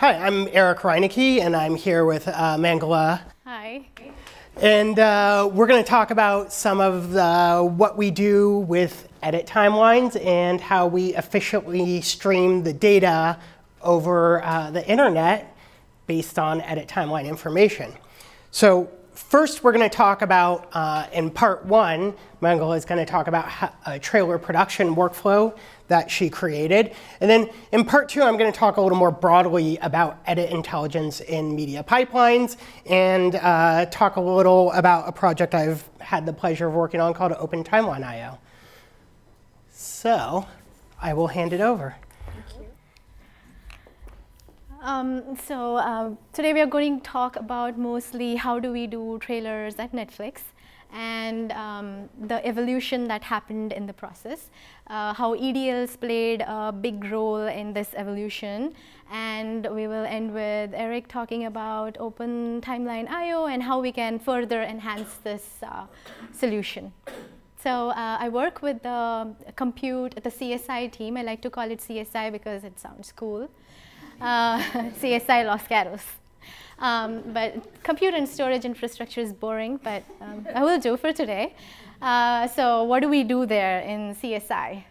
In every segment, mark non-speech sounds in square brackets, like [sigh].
Hi, I'm Eric Reinecke, and I'm here with uh, Mangala. Hi. And uh, we're going to talk about some of the, what we do with edit timelines and how we efficiently stream the data over uh, the internet based on edit timeline information. So first, we're going to talk about, uh, in part one, Mangala is going to talk about a trailer production workflow that she created. And then in part two, I'm going to talk a little more broadly about edit intelligence in media pipelines and uh, talk a little about a project I've had the pleasure of working on called OpenTimelineIO. So I will hand it over. Thank you. Um, so uh, today we are going to talk about mostly how do we do trailers at Netflix and um, the evolution that happened in the process, uh, how EDLs played a big role in this evolution, and we will end with Eric talking about OpenTimelineIO and how we can further enhance this uh, solution. So uh, I work with the compute, the CSI team. I like to call it CSI because it sounds cool. Uh, [laughs] CSI Los Gatos. Um, but compute and storage infrastructure is boring, but um, I will do for today. Uh, so what do we do there in CSI?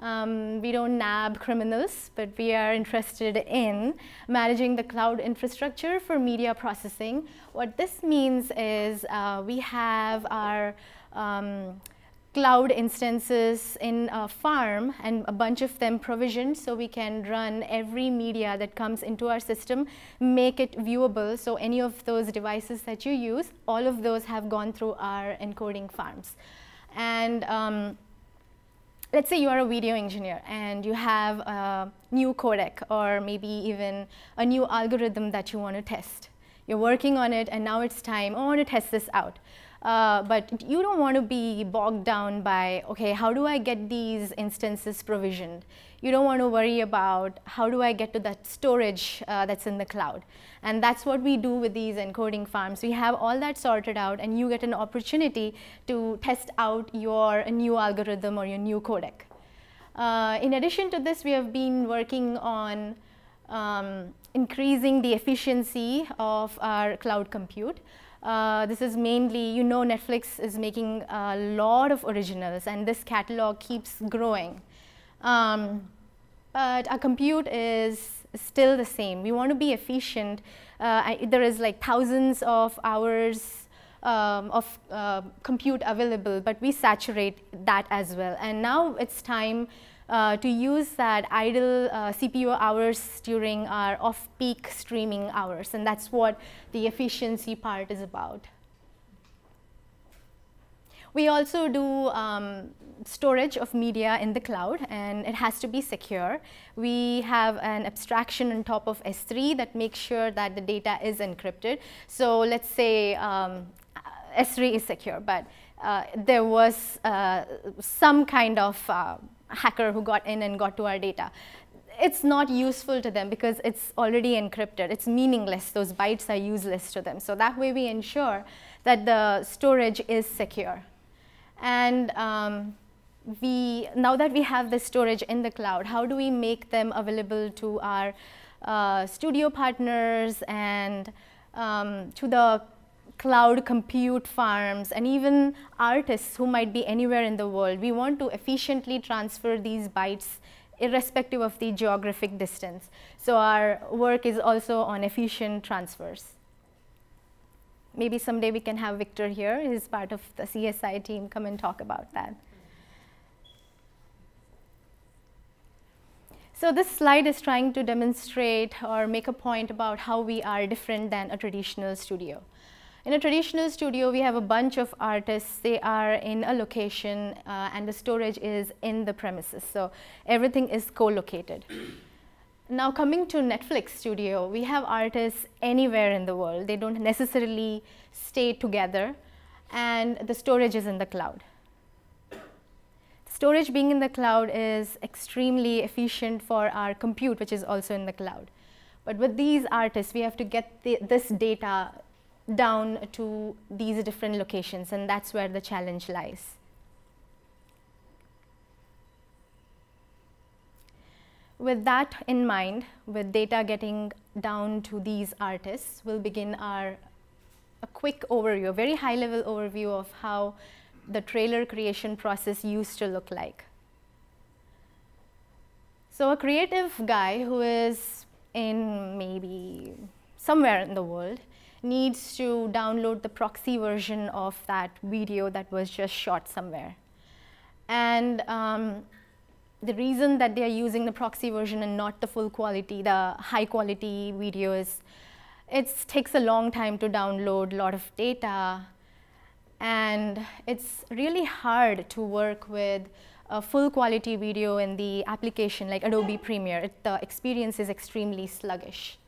Um, we don't nab criminals, but we are interested in managing the cloud infrastructure for media processing. What this means is uh, we have our um, cloud instances in a farm and a bunch of them provisioned so we can run every media that comes into our system, make it viewable. So any of those devices that you use, all of those have gone through our encoding farms. And um, let's say you are a video engineer and you have a new codec or maybe even a new algorithm that you want to test. You're working on it and now it's time, I want to test this out. Uh, but you don't want to be bogged down by, okay, how do I get these instances provisioned? You don't want to worry about how do I get to that storage uh, that's in the cloud. And that's what we do with these encoding farms. We have all that sorted out and you get an opportunity to test out your new algorithm or your new codec. Uh, in addition to this, we have been working on um, increasing the efficiency of our cloud compute. Uh, this is mainly, you know, Netflix is making a lot of originals and this catalog keeps growing. Um, but our compute is still the same. We want to be efficient. Uh, I, there is like thousands of hours um, of uh, compute available, but we saturate that as well. And now it's time to use that idle uh, CPU hours during our off-peak streaming hours. And that's what the efficiency part is about. We also do um, storage of media in the cloud, and it has to be secure. We have an abstraction on top of S3 that makes sure that the data is encrypted. So let's say um, S3 is secure, but uh, there was uh, some kind of uh, hacker who got in and got to our data. It's not useful to them because it's already encrypted. It's meaningless. Those bytes are useless to them. So that way we ensure that the storage is secure. And um, we, now that we have the storage in the cloud, how do we make them available to our uh, studio partners and um, to the cloud compute farms, and even artists who might be anywhere in the world. We want to efficiently transfer these bytes irrespective of the geographic distance. So our work is also on efficient transfers. Maybe someday we can have Victor here. He's part of the CSI team. Come and talk about that. So this slide is trying to demonstrate or make a point about how we are different than a traditional studio. In a traditional studio, we have a bunch of artists. They are in a location uh, and the storage is in the premises. So everything is co-located. [clears throat] Now coming to Netflix studio, we have artists anywhere in the world. They don't necessarily stay together and the storage is in the cloud. Storage being in the cloud is extremely efficient for our compute, which is also in the cloud. But with these artists, we have to get the, this data down to these different locations and that's where the challenge lies. with that in mind, with data getting down to these artists, we'll begin our a quick overview, a very high level overview of how the trailer creation process used to look like. So a creative guy who is in maybe somewhere in the world needs to download the proxy version of that video that was just shot somewhere. And um, the reason that they are using the proxy version and not the full quality, the high quality video is it takes a long time to download a lot of data and it's really hard to work with a full quality video in the application like Adobe Premiere. It, the experience is extremely sluggish.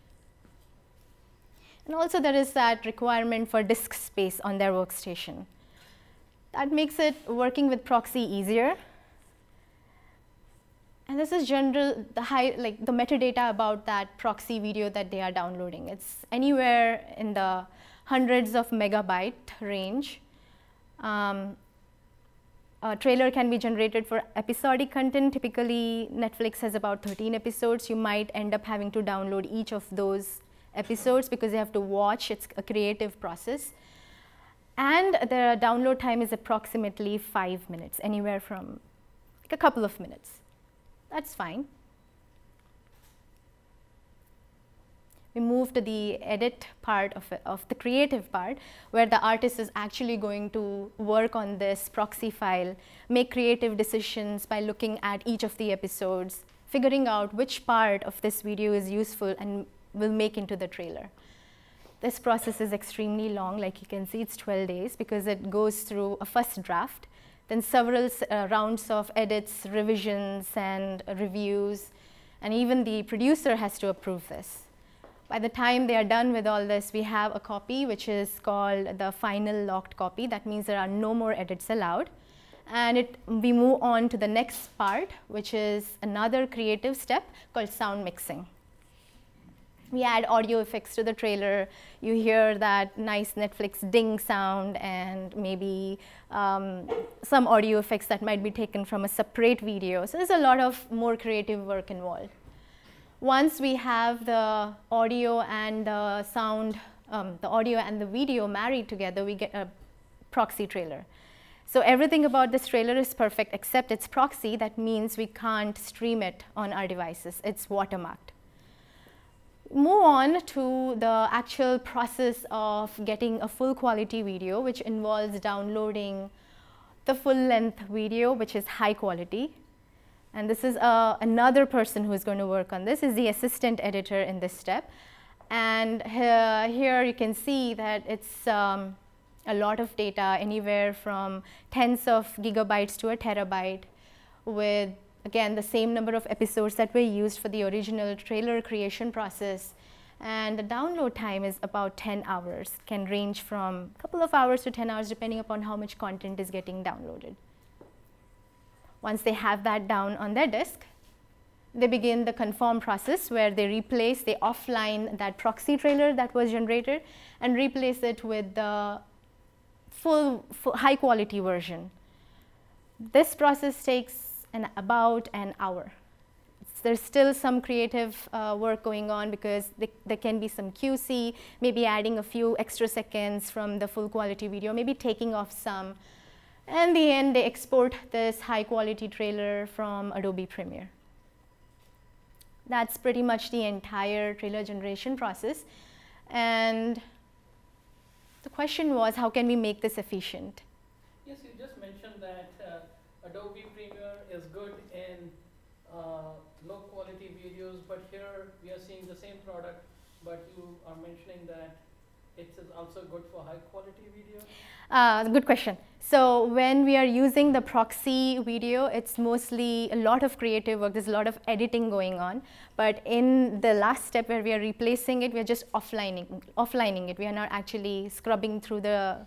And also there is that requirement for disk space on their workstation. That makes it working with proxy easier. And this is general, the high, like the metadata about that proxy video that they are downloading. It's anywhere in the hundreds of megabyte range. Um, a trailer can be generated for episodic content. Typically, Netflix has about 13 episodes. You might end up having to download each of those episodes because you have to watch. It's a creative process. And the download time is approximately five minutes, anywhere from like a couple of minutes. That's fine. we move to the edit part of, it, of the creative part where the artist is actually going to work on this proxy file, make creative decisions by looking at each of the episodes, figuring out which part of this video is useful and will make into the trailer. This process is extremely long, like you can see it's 12 days because it goes through a first draft, then several uh, rounds of edits, revisions and uh, reviews, and even the producer has to approve this. By the time they are done with all this, we have a copy which is called the final locked copy. That means there are no more edits allowed. And it, we move on to the next part, which is another creative step called sound mixing. We add audio effects to the trailer. You hear that nice Netflix ding sound and maybe um, some audio effects that might be taken from a separate video. So there's a lot of more creative work involved once we have the audio and the sound, um, the audio and the video married together, we get a proxy trailer. So everything about this trailer is perfect except it's proxy. That means we can't stream it on our devices. It's watermarked. Move on to the actual process of getting a full quality video, which involves downloading the full length video, which is high quality. And this is uh, another person who is going to work on this, is the assistant editor in this step. And uh, here you can see that it's um, a lot of data, anywhere from tens of gigabytes to a terabyte with, again, the same number of episodes that were used for the original trailer creation process. And the download time is about 10 hours, can range from a couple of hours to 10 hours depending upon how much content is getting downloaded. Once they have that down on their disk, they begin the conform process where they replace, they offline that proxy trailer that was generated and replace it with the full, full high quality version. This process takes an, about an hour. There's still some creative uh, work going on because there can be some QC, maybe adding a few extra seconds from the full quality video, maybe taking off some and the end, they export this high quality trailer from Adobe Premiere. That's pretty much the entire trailer generation process. And the question was, how can we make this efficient? Yes, you just mentioned that uh, Adobe Premiere is good in uh, low quality videos, but here we are seeing the same product, are mentioning that it is also good for high quality video? Uh, good question. So when we are using the proxy video, it's mostly a lot of creative work. There's a lot of editing going on. But in the last step where we are replacing it, we are just offlining, offlining it. We are not actually scrubbing through the,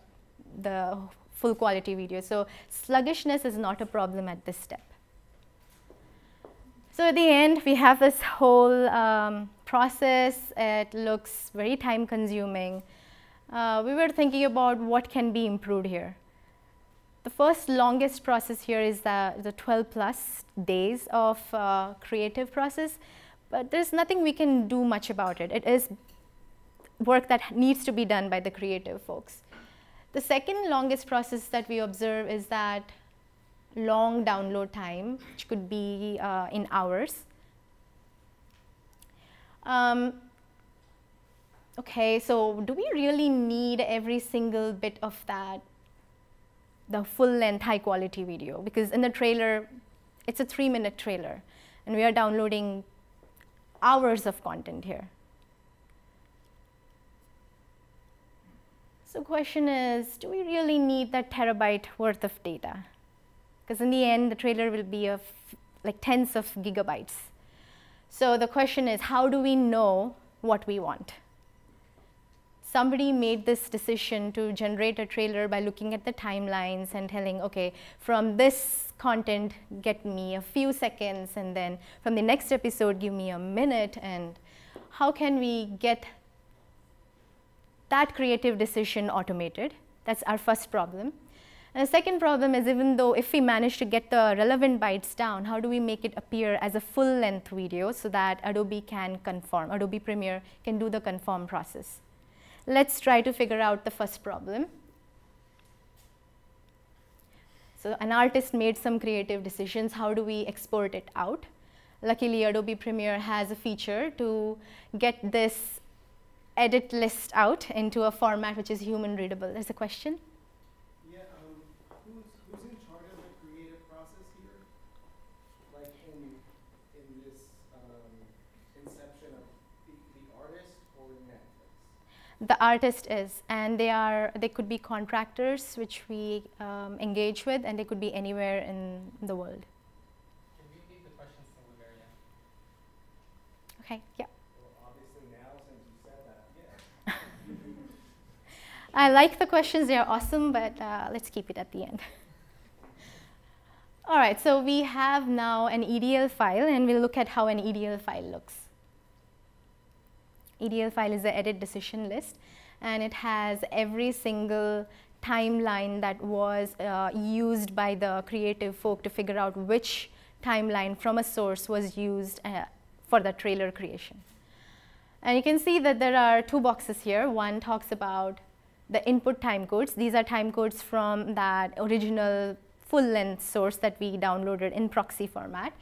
the full quality video. So sluggishness is not a problem at this step. So at the end, we have this whole um, process. It looks very time consuming uh, we were thinking about what can be improved here. the first longest process here is the, the 12 plus days of uh, creative process, but there's nothing we can do much about it. It is work that needs to be done by the creative folks. The second longest process that we observe is that long download time, which could be uh, in hours. Um, okay, so do we really need every single bit of that, the full length high quality video? Because in the trailer, it's a three minute trailer, and we are downloading hours of content here. So question is, do we really need that terabyte worth of data? Because in the end, the trailer will be of like tens of gigabytes. So the question is, how do we know what we want? Somebody made this decision to generate a trailer by looking at the timelines and telling, okay, from this content, get me a few seconds, and then from the next episode, give me a minute, and how can we get that creative decision automated. That's our first problem. And the second problem is even though if we manage to get the relevant bytes down, how do we make it appear as a full length video so that Adobe can conform, Adobe Premiere can do the conform process. Let's try to figure out the first problem. So an artist made some creative decisions, how do we export it out? Luckily Adobe Premiere has a feature to get this edit list out into a format which is human readable. There's a question? Yeah, um, who's, who's in charge of the creative process here? Like in, in this um, inception of the, the artist or Netflix? The artist is, and they are, they could be contractors which we um, engage with, and they could be anywhere in the world. Can you repeat the questions from the very end? Okay, yeah. Well, obviously now, since you said that, yeah. [laughs] I like the questions, they are awesome, but uh, let's keep it at the end. [laughs] All right, so we have now an EDL file, and we'll look at how an EDL file looks. EDL file is the edit decision list, and it has every single timeline that was uh, used by the creative folk to figure out which timeline from a source was used uh, for the trailer creation. And you can see that there are two boxes here. One talks about the input time codes. These are time codes from that original full length source that we downloaded in proxy format.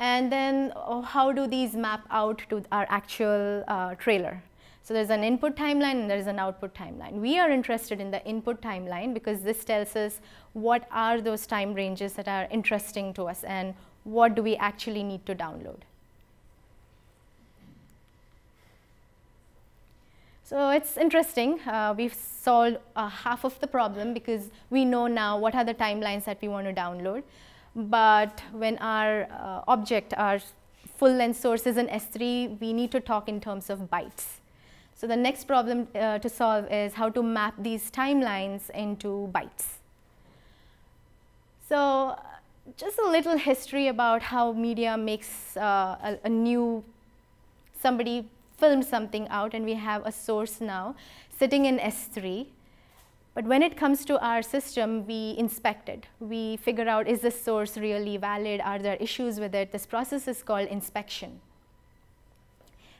And then oh, how do these map out to our actual uh, trailer? So there's an input timeline and there's an output timeline. We are interested in the input timeline because this tells us what are those time ranges that are interesting to us and what do we actually need to download. So it's interesting. Uh, we've solved uh, half of the problem because we know now what are the timelines that we want to download. But when our uh, object, our full length source is in S3, we need to talk in terms of bytes. So the next problem uh, to solve is how to map these timelines into bytes. So just a little history about how media makes uh, a, a new, somebody filmed something out and we have a source now sitting in S3. But when it comes to our system, we inspect it. We figure out, is this source really valid? Are there issues with it? This process is called inspection.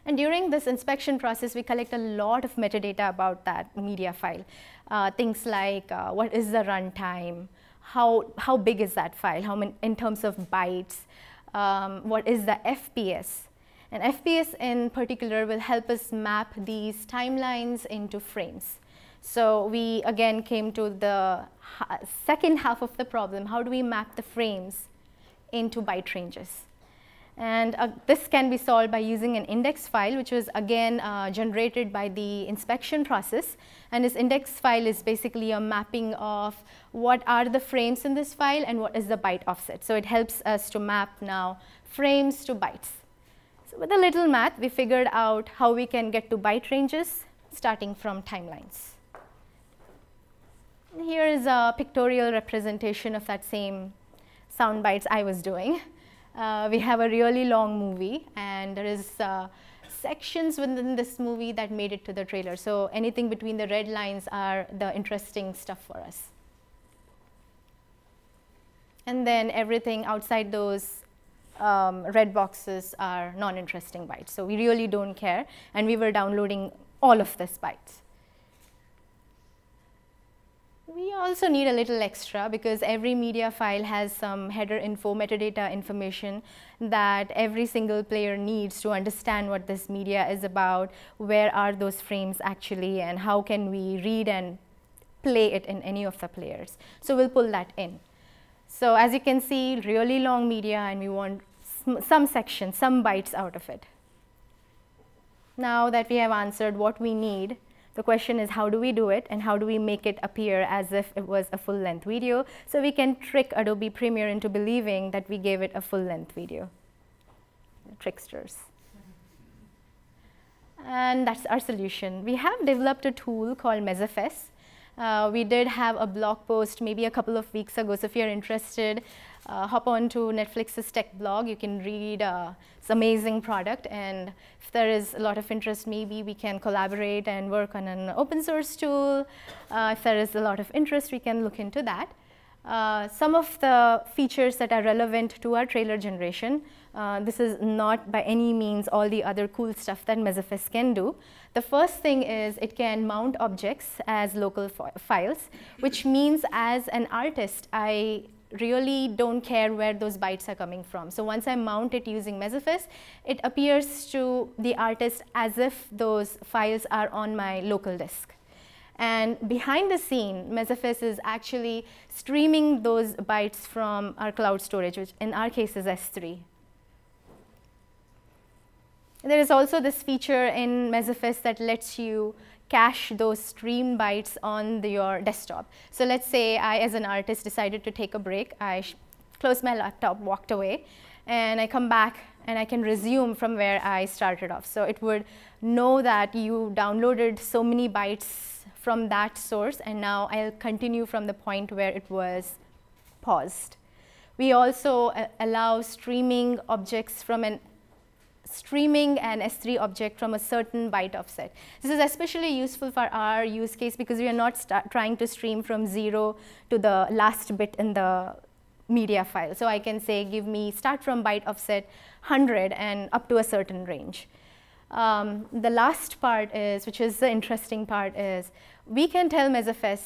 And during this inspection process, we collect a lot of metadata about that media file. Uh, things like uh, what is the runtime, how, how big is that file, how many, in terms of bytes, um, what is the FPS, and FPS in particular will help us map these timelines into frames. So we again came to the second half of the problem. How do we map the frames into byte ranges? And uh, this can be solved by using an index file, which was again uh, generated by the inspection process. And this index file is basically a mapping of what are the frames in this file and what is the byte offset. So it helps us to map now frames to bytes. So with a little math, we figured out how we can get to byte ranges starting from timelines. Here is a pictorial representation of that same sound bites I was doing. Uh, we have a really long movie and there is uh, sections within this movie that made it to the trailer. So anything between the red lines are the interesting stuff for us. and then everything outside those um, red boxes are non-interesting bytes. So we really don't care, and we were downloading all of this bytes. We also need a little extra because every media file has some header info, metadata information that every single player needs to understand what this media is about, where are those frames actually, and how can we read and play it in any of the players. So we'll pull that in. So as you can see, really long media and we want some section, some bytes out of it. Now that we have answered what we need, the question is how do we do it and how do we make it appear as if it was a full length video so we can trick Adobe Premiere into believing that we gave it a full length video. Tricksters. And that's our solution. We have developed a tool called MezzFS. Uh, we did have a blog post maybe a couple of weeks ago, so if you're interested, uh, hop on to Netflix's tech blog. You can read uh, this amazing product. And if there is a lot of interest, maybe we can collaborate and work on an open source tool. Uh, if there is a lot of interest, we can look into that. Uh, some of the features that are relevant to our trailer generation, uh, this is not by any means all the other cool stuff that MezzFS can do. The first thing is it can mount objects as local files, which means as an artist, I really don't care where those bytes are coming from. So once I mount it using MezzFS, it appears to the artist as if those files are on my local disk. And behind the scene, MezzFS is actually streaming those bytes from our cloud storage, which in our case is S3. There is also this feature in MezzFS that lets you cache those stream bytes on the, your desktop. So let's say I, as an artist, decided to take a break. I closed my laptop, walked away, and I come back and I can resume from where I started off. So it would know that you downloaded so many bytes from that source, and now I'll continue from the point where it was paused. We also uh, allow streaming objects from an streaming an S3 object from a certain byte offset. This is especially useful for our use case because we are not trying to stream from zero to the last bit in the media file. So I can say, give me start from byte offset 100 and up to a certain range. Um, the last part is, which is the interesting part, is we can tell MezzFS,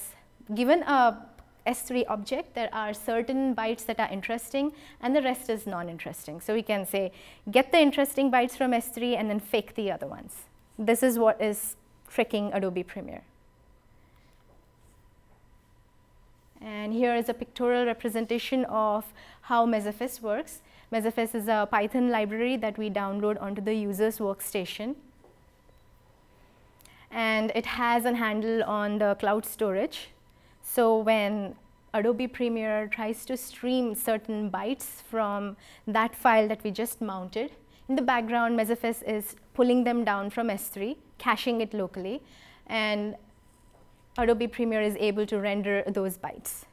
given a S3 object, there are certain bytes that are interesting and the rest is non-interesting. So we can say, get the interesting bytes from S3 and then fake the other ones. This is what is tricking Adobe Premiere. And here is a pictorial representation of how MezzFS works. MezzFS is a Python library that we download onto the user's workstation. And it has a handle on the cloud storage. So when Adobe Premiere tries to stream certain bytes from that file that we just mounted, in the background, MezzFS is pulling them down from S3, caching it locally, and Adobe Premiere is able to render those bytes.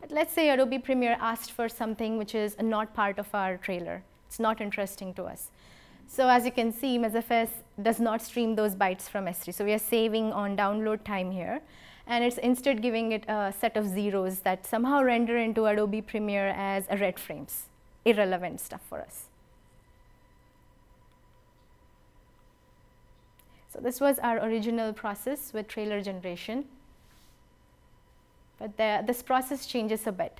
But let's say Adobe Premiere asked for something which is not part of our trailer. It's not interesting to us. So as you can see, MezzFS does not stream those bytes from S3. So we are saving on download time here and it's instead giving it a set of zeros that somehow render into Adobe Premiere as red frames, irrelevant stuff for us. So this was our original process with trailer generation. But the, this process changes a bit.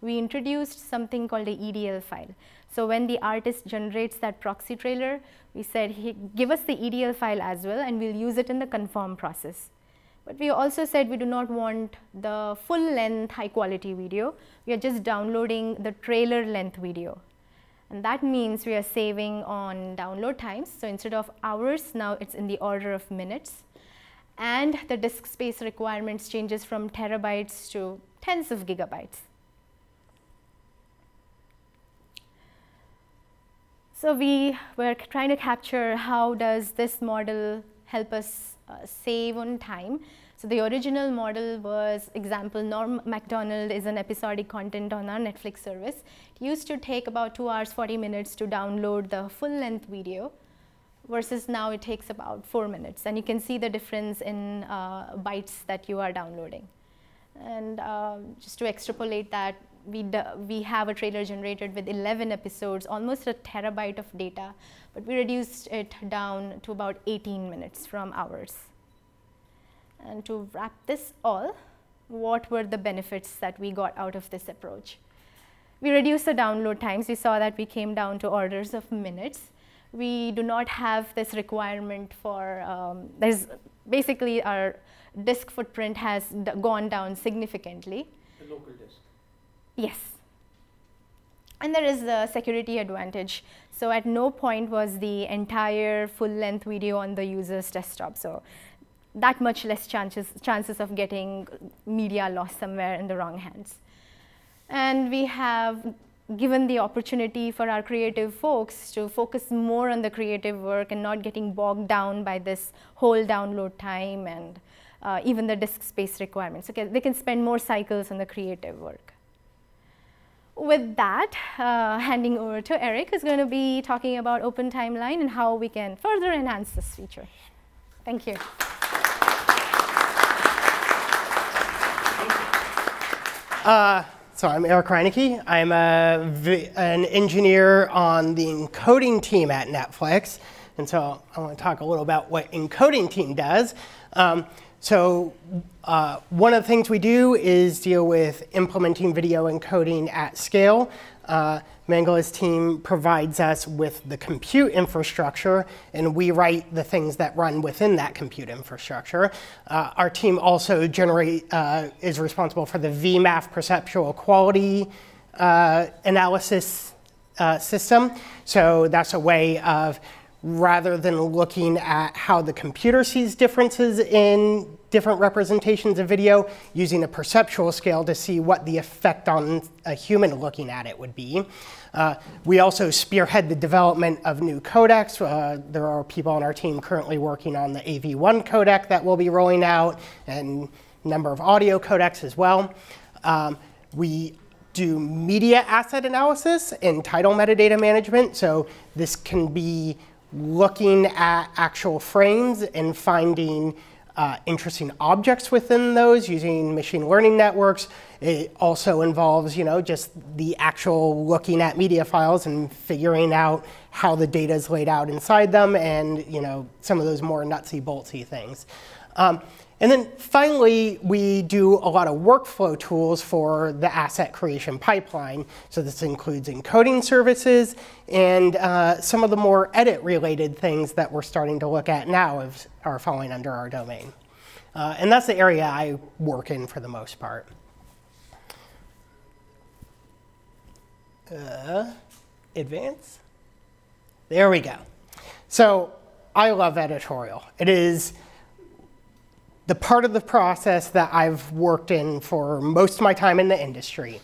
We introduced something called a EDL file. So when the artist generates that proxy trailer, we said, hey, give us the EDL file as well, and we'll use it in the conform process. But we also said we do not want the full length high quality video. We are just downloading the trailer length video. And that means we are saving on download times. So instead of hours, now it's in the order of minutes. And the disk space requirements changes from terabytes to tens of gigabytes. So we were trying to capture how does this model help us uh, save on time. So the original model was example Norm Macdonald is an episodic content on our Netflix service. It used to take about 2 hours 40 minutes to download the full length video versus now it takes about 4 minutes and you can see the difference in uh, bytes that you are downloading. And um, just to extrapolate that, we, we have a trailer generated with 11 episodes, almost a terabyte of data, but we reduced it down to about 18 minutes from hours. And to wrap this all, what were the benefits that we got out of this approach? We reduced the download times. We saw that we came down to orders of minutes. We do not have this requirement for, um, there's basically our disk footprint has gone down significantly. The local disk. Yes. And there is a security advantage. So at no point was the entire full-length video on the user's desktop. So that much less chances, chances of getting media lost somewhere in the wrong hands. And we have given the opportunity for our creative folks to focus more on the creative work and not getting bogged down by this whole download time and uh, even the disk space requirements. Okay, they can spend more cycles on the creative work. With that, uh, handing over to Eric, who's going to be talking about Open Timeline and how we can further enhance this feature. Thank you. Uh, so I'm Eric Reinecke. I'm an engineer on the encoding team at Netflix. And so I want to talk a little about what encoding team does. Um, so uh, one of the things we do is deal with implementing video encoding at scale. Uh, Mangala's team provides us with the compute infrastructure, and we write the things that run within that compute infrastructure. Uh, our team also generate uh, is responsible for the VMAF perceptual quality uh, analysis uh, system. So that's a way of rather than looking at how the computer sees differences in different representations of video, using a perceptual scale to see what the effect on a human looking at it would be. Uh, we also spearhead the development of new codecs. Uh, there are people on our team currently working on the AV1 codec that we'll be rolling out, and number of audio codecs as well. Um, we do media asset analysis and title metadata management. So this can be looking at actual frames and finding uh, interesting objects within those using machine learning networks. It also involves, you know, just the actual looking at media files and figuring out how the data is laid out inside them and, you know, some of those more nutsy boltsy things. Um, and then finally, we do a lot of workflow tools for the asset creation pipeline. So this includes encoding services and uh, some of the more edit-related things that we're starting to look at now are falling under our domain. Uh, and that's the area I work in for the most part. Uh, advance. There we go. So I love editorial. It is the part of the process that I've worked in for most of my time in the industry.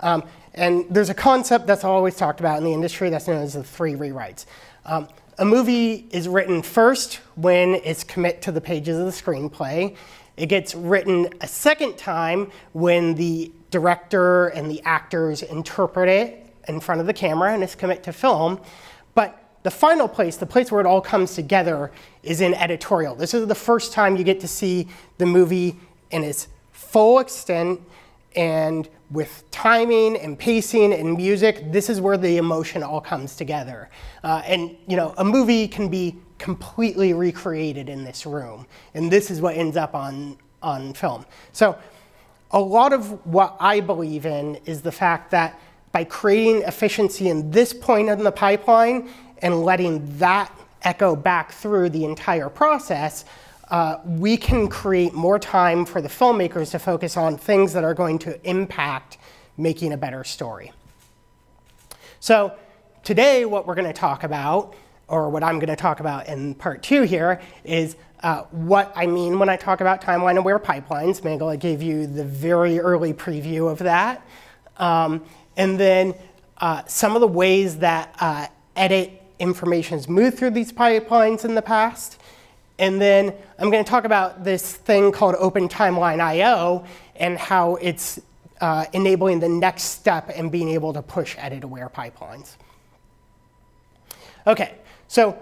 Um, and there's a concept that's always talked about in the industry that's known as the three rewrites. Um, a movie is written first when it's commit to the pages of the screenplay. It gets written a second time when the director and the actors interpret it in front of the camera and it's commit to film. The final place, the place where it all comes together, is in editorial. This is the first time you get to see the movie in its full extent and with timing and pacing and music, this is where the emotion all comes together. Uh, and you know, a movie can be completely recreated in this room, and this is what ends up on, on film. So a lot of what I believe in is the fact that by creating efficiency in this point in the pipeline and letting that echo back through the entire process, uh, we can create more time for the filmmakers to focus on things that are going to impact making a better story. So today what we're going to talk about, or what I'm going to talk about in part two here, is uh, what I mean when I talk about timeline-aware pipelines. Mangala gave you the very early preview of that. Um, and then uh, some of the ways that uh, edit information has moved through these pipelines in the past. And then I'm going to talk about this thing called OpenTimelineIO and how it's uh, enabling the next step in being able to push edit-aware pipelines. OK, so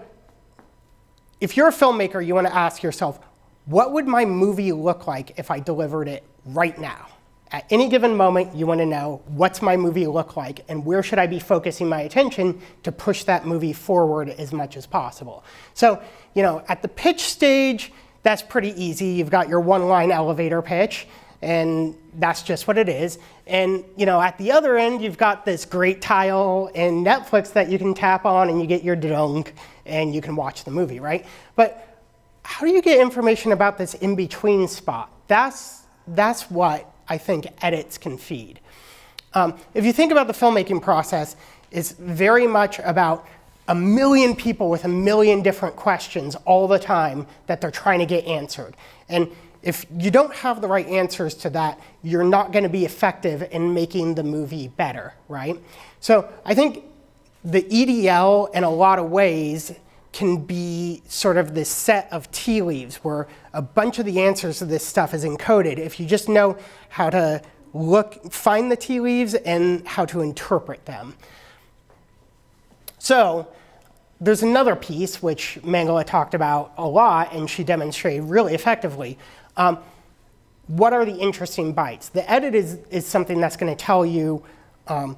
if you're a filmmaker, you want to ask yourself, what would my movie look like if I delivered it right now? At any given moment, you want to know what's my movie look like and where should I be focusing my attention to push that movie forward as much as possible. So, you know, at the pitch stage, that's pretty easy. You've got your one-line elevator pitch, and that's just what it is. And you know, at the other end, you've got this great tile in Netflix that you can tap on, and you get your dunk, and you can watch the movie, right? But how do you get information about this in-between spot? That's that's what I think edits can feed. Um, if you think about the filmmaking process, it's very much about a million people with a million different questions all the time that they're trying to get answered. And if you don't have the right answers to that, you're not going to be effective in making the movie better, right? So I think the EDL, in a lot of ways, can be sort of this set of tea leaves where a bunch of the answers to this stuff is encoded. If you just know how to look, find the tea leaves and how to interpret them. So there's another piece which Mangala talked about a lot and she demonstrated really effectively. Um, what are the interesting bytes? The edit is, is something that's going to tell you um,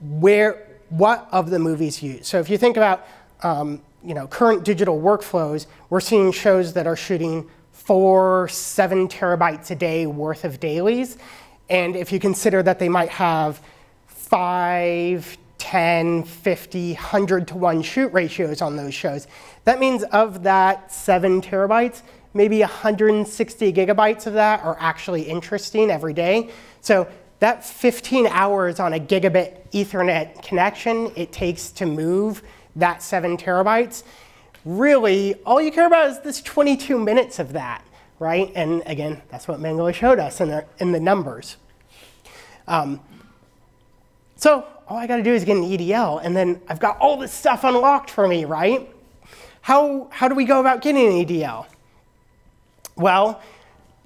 where, what of the movies used. So if you think about um, you know, current digital workflows, we're seeing shows that are shooting four, seven terabytes a day worth of dailies. And if you consider that they might have five, 10, 50, 100 to 1 shoot ratios on those shows, that means of that seven terabytes, maybe 160 gigabytes of that are actually interesting every day. So that 15 hours on a gigabit Ethernet connection it takes to move that seven terabytes, really all you care about is this 22 minutes of that, right? And again, that's what Mangala showed us in the, in the numbers. Um, so all I got to do is get an EDL, and then I've got all this stuff unlocked for me, right? How, how do we go about getting an EDL? Well,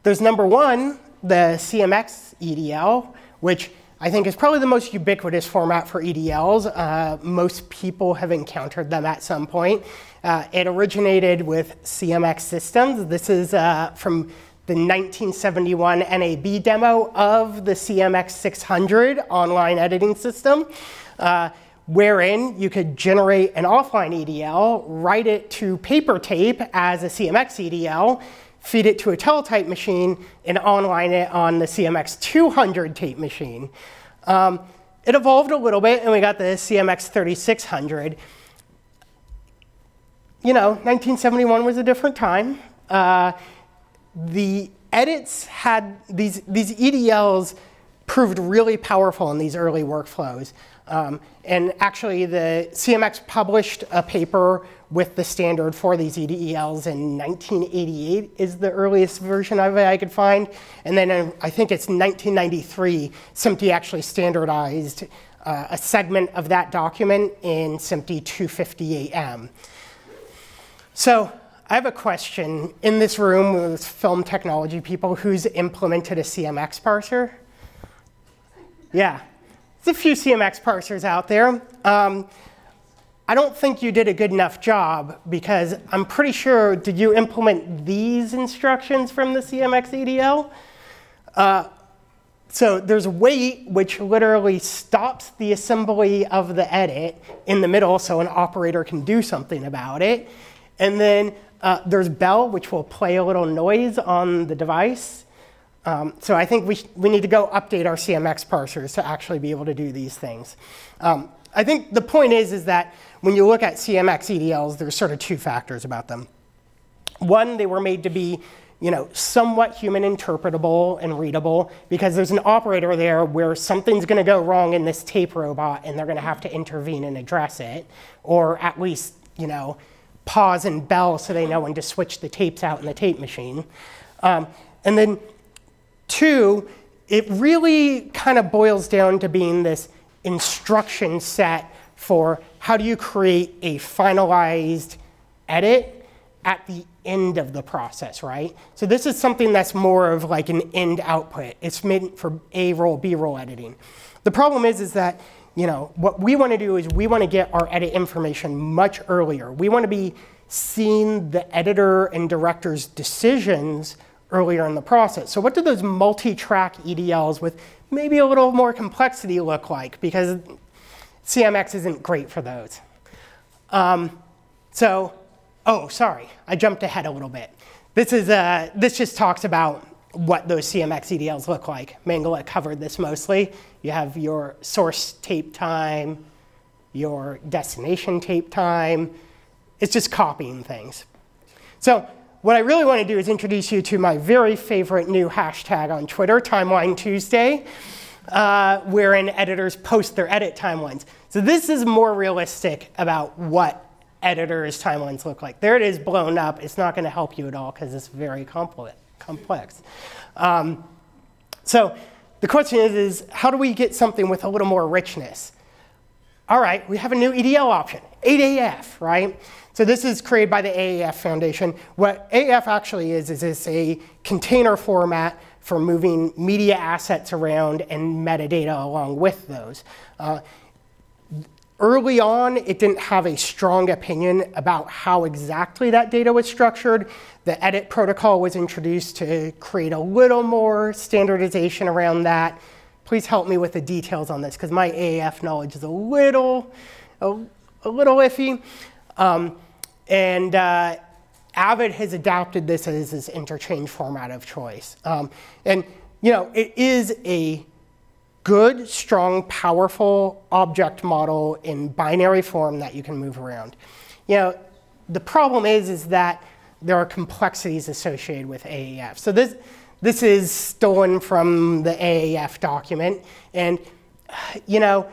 there's number one, the CMX EDL, which I think is probably the most ubiquitous format for EDLs. Uh, most people have encountered them at some point. Uh, it originated with CMX systems. This is uh, from the 1971 NAB demo of the CMX 600 online editing system, uh, wherein you could generate an offline EDL, write it to paper tape as a CMX EDL, feed it to a teletype machine, and online it on the CMX 200 tape machine. Um, it evolved a little bit, and we got the CMX 3600. You know, 1971 was a different time. Uh, the edits had these, these EDLs proved really powerful in these early workflows. Um, and actually, the CMX published a paper with the standard for these EDLs in 1988 is the earliest version of it I could find. And then in, I think it's 1993, SMPTE actually standardized uh, a segment of that document in SMPTE 258M. So I have a question in this room with film technology people who's implemented a CMX parser? Yeah, there's a few CMX parsers out there. Um, I don't think you did a good enough job because I'm pretty sure, did you implement these instructions from the CMX EDL? Uh, so there's wait, which literally stops the assembly of the edit in the middle so an operator can do something about it. And then uh, there's bell, which will play a little noise on the device. Um, so I think we, we need to go update our CMX parsers to actually be able to do these things. Um, I think the point is, is that when you look at CMX EDLs, there's sort of two factors about them. One, they were made to be you know, somewhat human interpretable and readable because there's an operator there where something's going to go wrong in this tape robot and they're going to have to intervene and address it, or at least, you know, pause and bell so they know when to switch the tapes out in the tape machine. Um, and then two, it really kind of boils down to being this instruction set for how do you create a finalized edit at the end of the process, right? So this is something that's more of like an end output. It's meant for A-roll, B-roll editing. The problem is, is that you know, what we want to do is we want to get our edit information much earlier. We want to be seeing the editor and director's decisions earlier in the process. So what do those multi-track EDLs with maybe a little more complexity look like? Because CMX isn't great for those. Um, so, oh, sorry, I jumped ahead a little bit. This, is, uh, this just talks about what those CMX EDLs look like. Mangala covered this mostly. You have your source tape time, your destination tape time. It's just copying things. So what I really want to do is introduce you to my very favorite new hashtag on Twitter, Timeline Tuesday, uh, wherein editors post their edit timelines. So this is more realistic about what editors' timelines look like. There it is blown up. It's not going to help you at all because it's very complex. Um, so the question is, is, how do we get something with a little more richness? All right, we have a new EDL option, AAF, right? So this is created by the AAF Foundation. What AAF actually is, is it's a container format for moving media assets around and metadata along with those. Uh, early on, it didn't have a strong opinion about how exactly that data was structured. The edit protocol was introduced to create a little more standardization around that. Please help me with the details on this because my AAF knowledge is a little, a, a little iffy. Um, and uh, Avid has adapted this as this interchange format of choice. Um, and you know, it is a good, strong, powerful object model in binary form that you can move around. You know, the problem is, is that there are complexities associated with AAF. So this, this is stolen from the AAF document. And, you know,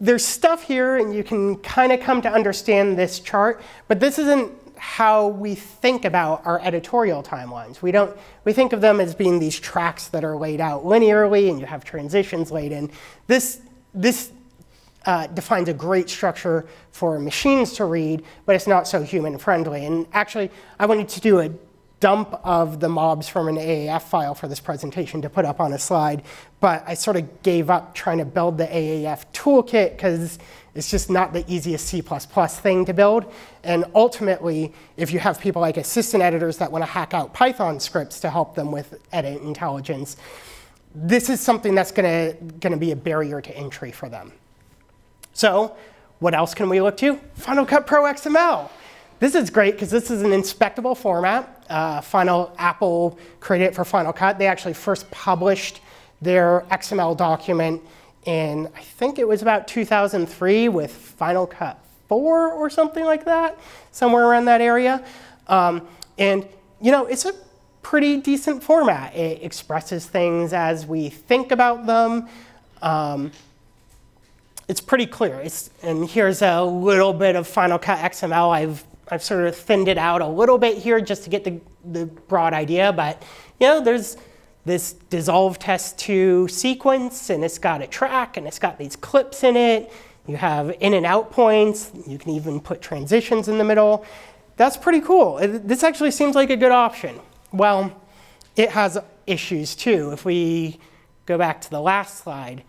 there's stuff here, and you can kind of come to understand this chart, but this isn't how we think about our editorial timelines. We don't we think of them as being these tracks that are laid out linearly and you have transitions laid in. This this uh, defines a great structure for machines to read, but it's not so human friendly. And actually, I wanted to do a dump of the mobs from an AAF file for this presentation to put up on a slide, but I sort of gave up trying to build the AAF toolkit because it's just not the easiest C++ thing to build. And ultimately, if you have people like assistant editors that want to hack out Python scripts to help them with edit intelligence, this is something that's going to be a barrier to entry for them. So what else can we look to? Final Cut Pro XML. This is great because this is an inspectable format. Uh, Final Apple created it for Final Cut. They actually first published their XML document in, I think it was about 2003 with Final Cut 4 or something like that, somewhere around that area. Um, and, you know, it's a pretty decent format. It expresses things as we think about them. Um, it's pretty clear. It's, and here's a little bit of Final Cut XML. I've I've sort of thinned it out a little bit here just to get the, the broad idea, but you know, there's this dissolve test 2 sequence, and it's got a track, and it's got these clips in it. You have in and out points. You can even put transitions in the middle. That's pretty cool. This actually seems like a good option. Well, it has issues too. If we go back to the last slide,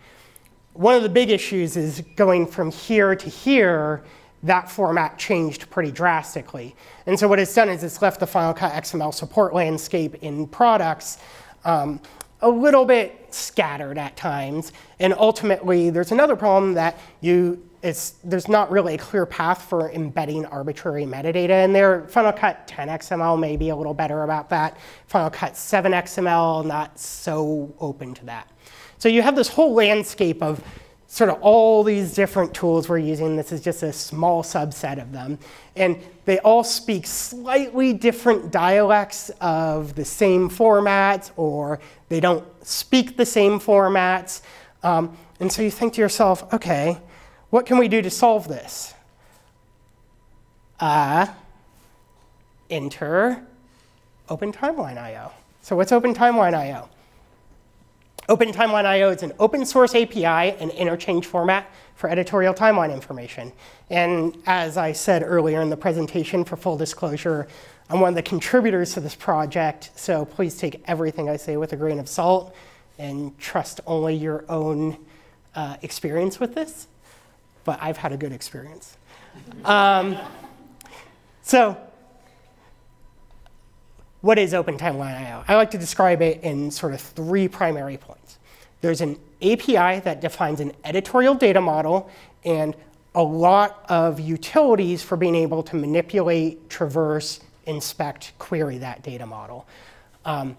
one of the big issues is going from here to here that format changed pretty drastically. And so what it's done is it's left the Final Cut XML support landscape in products um, a little bit scattered at times. And ultimately, there's another problem that you it's, there's not really a clear path for embedding arbitrary metadata in there. Final Cut 10 XML may be a little better about that. Final Cut 7 XML, not so open to that. So you have this whole landscape of sort of all these different tools we're using. This is just a small subset of them. And they all speak slightly different dialects of the same formats, or they don't speak the same formats. Um, and so you think to yourself, OK, what can we do to solve this? Uh, enter Open Timeline I.O. So what's Open Timeline I.O.? Open Timeline I.O. is an open source API and interchange format for editorial timeline information. And as I said earlier in the presentation, for full disclosure, I'm one of the contributors to this project, so please take everything I say with a grain of salt and trust only your own uh, experience with this. But I've had a good experience. um, so what is Open Timeline I/O? I like to describe it in sort of three primary points. There's an API that defines an editorial data model and a lot of utilities for being able to manipulate, traverse, inspect, query that data model. Um,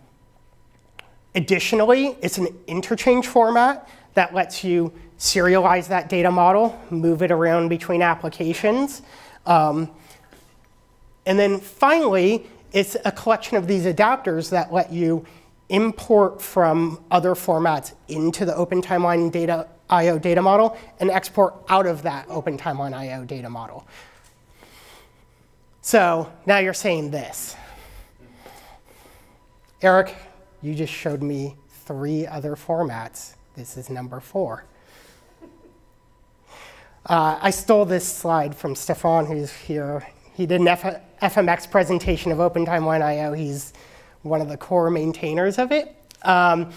additionally, it's an interchange format that lets you serialize that data model, move it around between applications. Um, and then finally, it's a collection of these adapters that let you import from other formats into the Open Timeline data IO data model and export out of that Open Timeline IO data model. So now you're saying this. Eric, you just showed me three other formats. This is number four. Uh, I stole this slide from Stephan, who's here. He did an F FMX presentation of Open Timeline IO. He's one of the core maintainers of it. Um,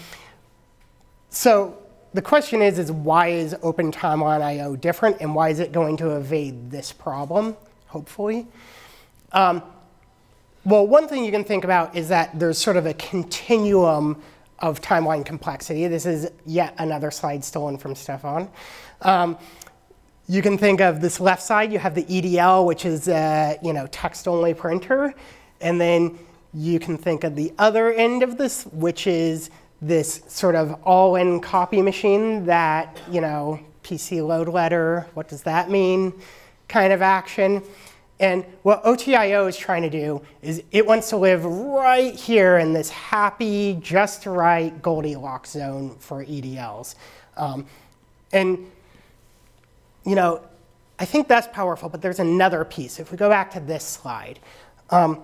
so the question is, is why is Open Timeline IO different, and why is it going to evade this problem, hopefully? Um, well, one thing you can think about is that there's sort of a continuum of timeline complexity. This is yet another slide stolen from Stephan. Um, you can think of this left side, you have the EDL, which is a you know, text-only printer. And then you can think of the other end of this, which is this sort of all-in copy machine that, you know, PC load letter, what does that mean, kind of action. And what OTIO is trying to do is it wants to live right here in this happy, just right Goldilocks zone for EDLs. Um, and, you know, I think that's powerful, but there's another piece. If we go back to this slide, um,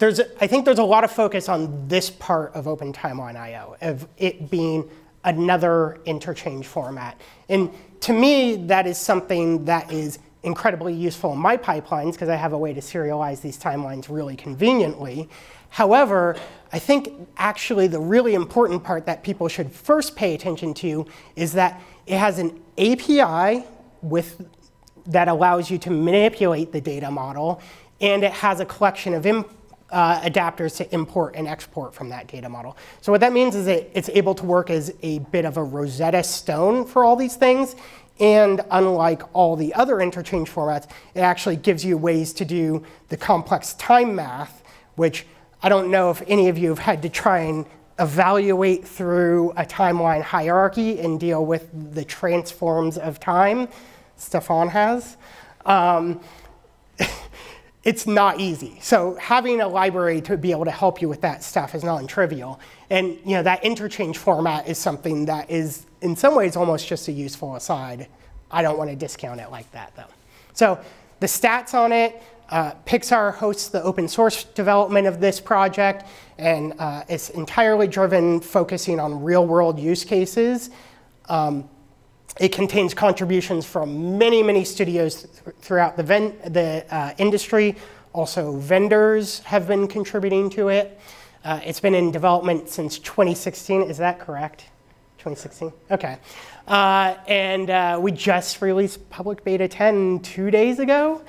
there's, I think there's a lot of focus on this part of Open Timeline I.O., of it being another interchange format. And to me, that is something that is incredibly useful in my pipelines because I have a way to serialize these timelines really conveniently. However, I think actually the really important part that people should first pay attention to is that it has an API with, that allows you to manipulate the data model, and it has a collection of uh, adapters to import and export from that data model. So what that means is that it's able to work as a bit of a Rosetta Stone for all these things, and unlike all the other interchange formats, it actually gives you ways to do the complex time math, which I don't know if any of you have had to try and evaluate through a timeline hierarchy and deal with the transforms of time. Stephan has. Um, [laughs] it's not easy. So having a library to be able to help you with that stuff is non-trivial. And you know that interchange format is something that is in some ways almost just a useful aside. I don't want to discount it like that though. So the stats on it, uh, Pixar hosts the open source development of this project, and uh, it's entirely driven focusing on real world use cases. Um, it contains contributions from many, many studios th throughout the, the uh, industry. Also, vendors have been contributing to it. Uh, it's been in development since 2016. Is that correct? 2016? Okay. Uh, and uh, we just released public beta 10 two days ago.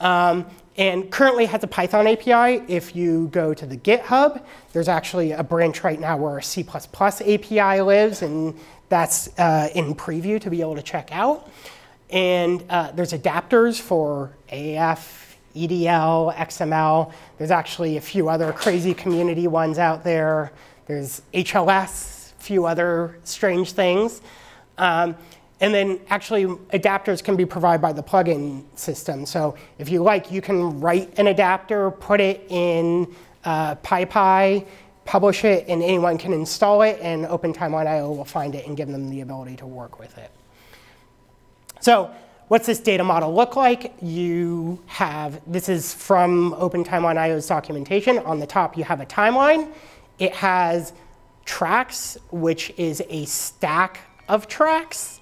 Um, and currently has a Python API. If you go to the GitHub, there's actually a branch right now where a C++ API lives, and that's uh, in preview to be able to check out. And uh, there's adapters for AAF, EDL, XML. There's actually a few other crazy community ones out there. There's HLS, a few other strange things. Um, and then actually adapters can be provided by the plugin system. So if you like, you can write an adapter, put it in uh, PyPI, publish it, and anyone can install it, and OpenTimeline.io will find it and give them the ability to work with it. So what's this data model look like? You have, this is from OpenTimeline.io's documentation. On the top, you have a timeline. It has tracks, which is a stack of tracks.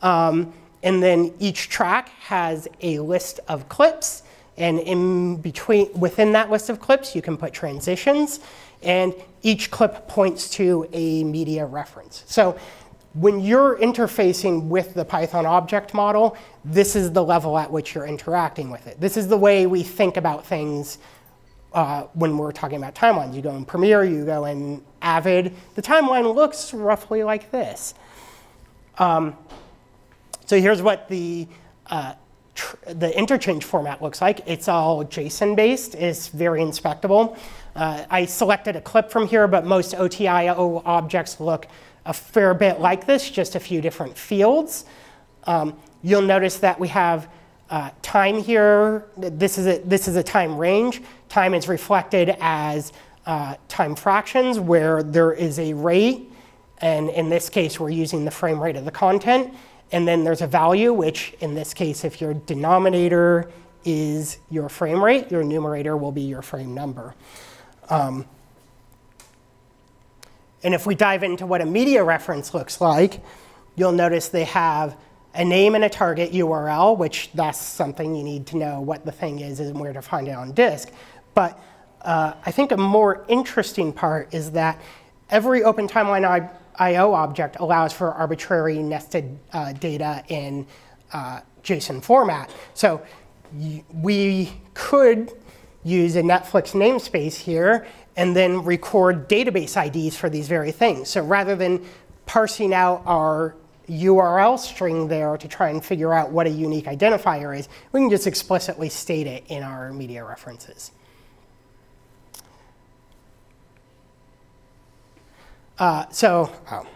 Um, and then each track has a list of clips. And in between, within that list of clips, you can put transitions and each clip points to a media reference. So when you're interfacing with the Python object model, this is the level at which you're interacting with it. This is the way we think about things uh, when we're talking about timelines. You go in Premiere, you go in Avid. The timeline looks roughly like this. Um, so here's what the uh, the interchange format looks like. It's all JSON based. It's very inspectable. Uh, I selected a clip from here, but most OTIO objects look a fair bit like this, just a few different fields. Um, you'll notice that we have uh, time here. This is, a, this is a time range. Time is reflected as uh, time fractions where there is a rate. And in this case, we're using the frame rate of the content. And then there's a value, which in this case, if your denominator is your frame rate, your numerator will be your frame number. Um, and if we dive into what a media reference looks like, you'll notice they have a name and a target URL, which that's something you need to know what the thing is and where to find it on disk. But uh, I think a more interesting part is that every Open Timeline IO object allows for arbitrary nested uh, data in uh, JSON format. So we could use a Netflix namespace here and then record database IDs for these very things. So rather than parsing out our URL string there to try and figure out what a unique identifier is, we can just explicitly state it in our media references. Uh, so, oh,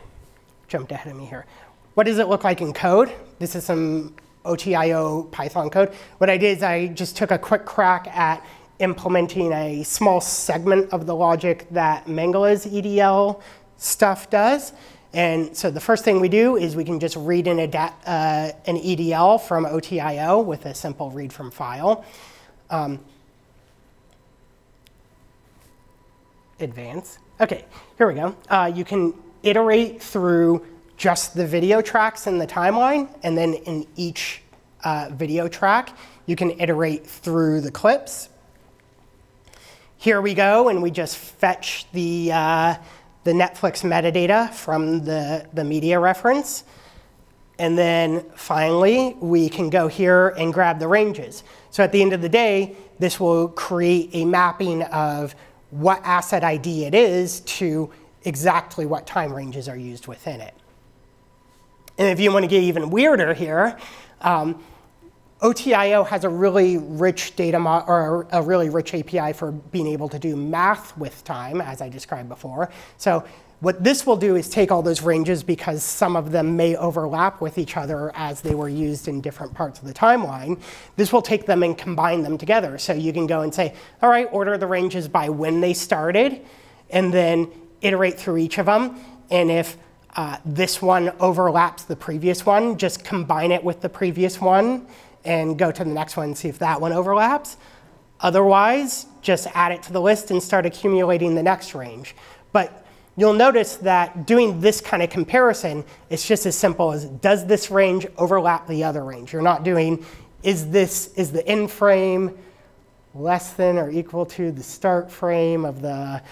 jumped ahead of me here. What does it look like in code? This is some OTIO Python code. What I did is I just took a quick crack at implementing a small segment of the logic that Mangala's EDL stuff does. And so the first thing we do is we can just read in a uh, an EDL from OTIO with a simple read from file. Um, advance. OK, here we go. Uh, you can iterate through just the video tracks in the timeline, and then in each uh, video track, you can iterate through the clips. Here we go, and we just fetch the, uh, the Netflix metadata from the, the media reference. And then finally, we can go here and grab the ranges. So at the end of the day, this will create a mapping of what asset ID it is to exactly what time ranges are used within it. And if you want to get even weirder here, um, OTIO has a really rich data or a really rich API for being able to do math with time, as I described before. So what this will do is take all those ranges because some of them may overlap with each other as they were used in different parts of the timeline. This will take them and combine them together. So you can go and say, all right, order the ranges by when they started, and then iterate through each of them. And if uh, this one overlaps the previous one, just combine it with the previous one and go to the next one and see if that one overlaps. Otherwise, just add it to the list and start accumulating the next range. But you'll notice that doing this kind of comparison is just as simple as does this range overlap the other range? You're not doing is this is the end frame less than or equal to the start frame of the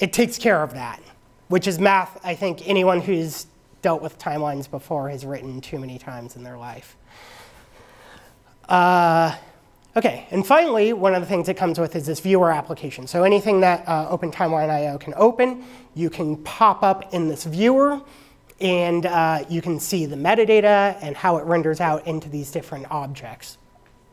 it takes care of that, which is math I think anyone who's dealt with timelines before has written too many times in their life. Uh, Okay, and finally, one of the things it comes with is this viewer application. So anything that uh, OpenTimeline IO can open, you can pop up in this viewer, and uh, you can see the metadata and how it renders out into these different objects.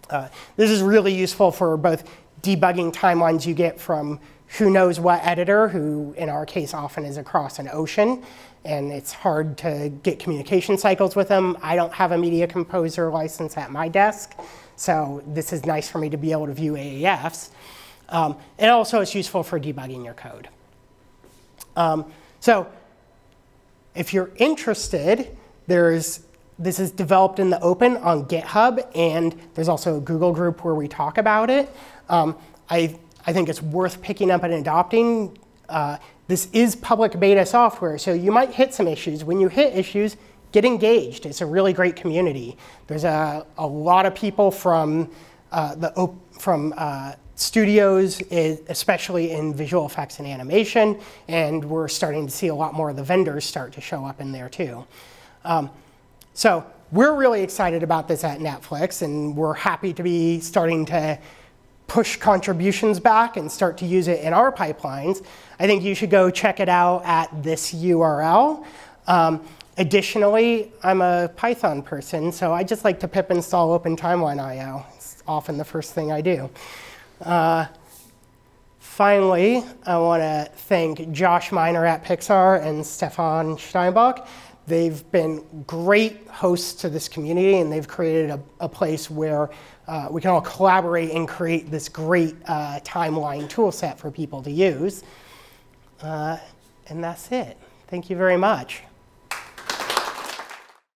Uh, this is really useful for both debugging timelines you get from who knows what editor, who in our case often is across an ocean, and it's hard to get communication cycles with them. I don't have a Media Composer license at my desk, so this is nice for me to be able to view AAFs. Um, and also it's useful for debugging your code. Um, so if you're interested, there's this is developed in the open on GitHub, and there's also a Google group where we talk about it. Um, I, I think it's worth picking up and adopting. Uh, this is public beta software, so you might hit some issues. When you hit issues, get engaged. It's a really great community. There's a, a lot of people from uh, the from uh, studios, especially in visual effects and animation, and we're starting to see a lot more of the vendors start to show up in there too. Um, so we're really excited about this at Netflix, and we're happy to be starting to push contributions back and start to use it in our pipelines, I think you should go check it out at this URL. Um, additionally, I'm a Python person, so I just like to pip install OpenTimeline.io. It's often the first thing I do. Uh, finally, I want to thank Josh Minor at Pixar and Stephan Steinbach. They've been great hosts to this community, and they've created a, a place where uh, we can all collaborate and create this great uh, timeline tool set for people to use. Uh, and that's it. Thank you very much.